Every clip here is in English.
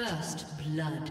First blood.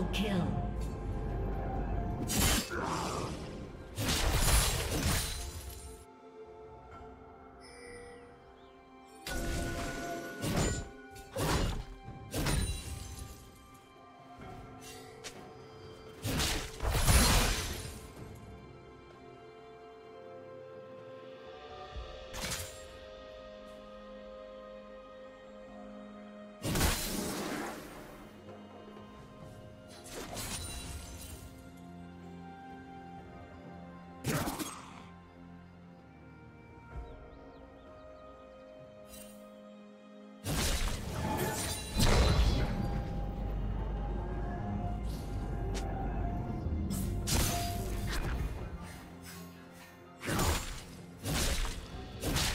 Double kill.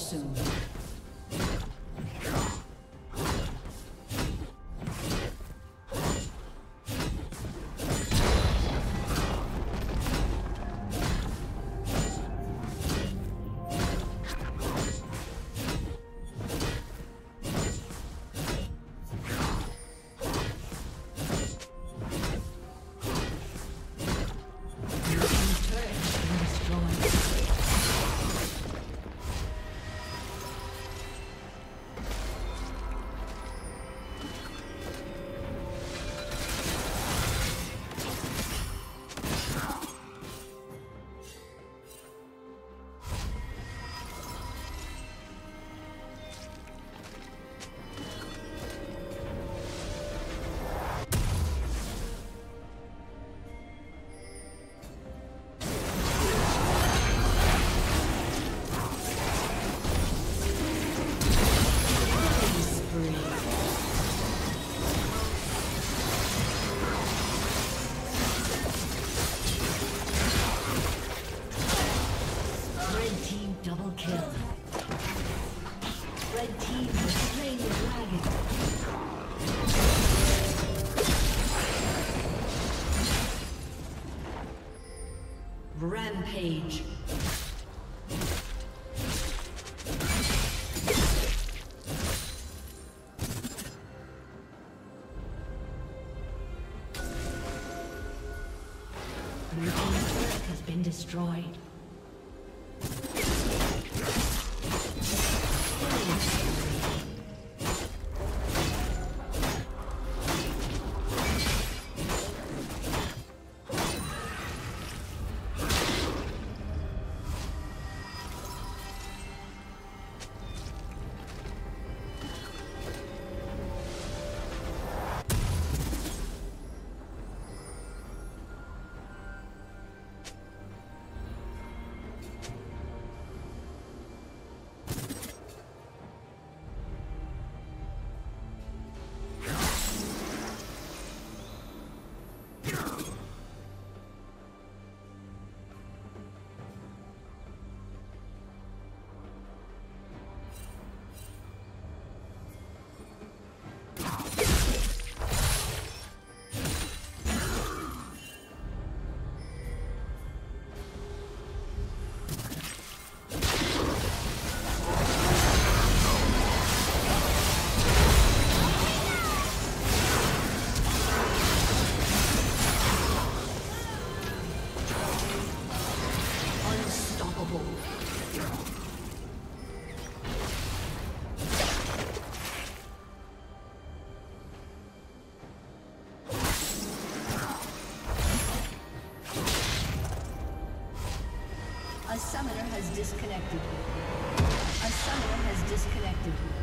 Soon. Destroyed. A summoner has disconnected. A summoner has disconnected.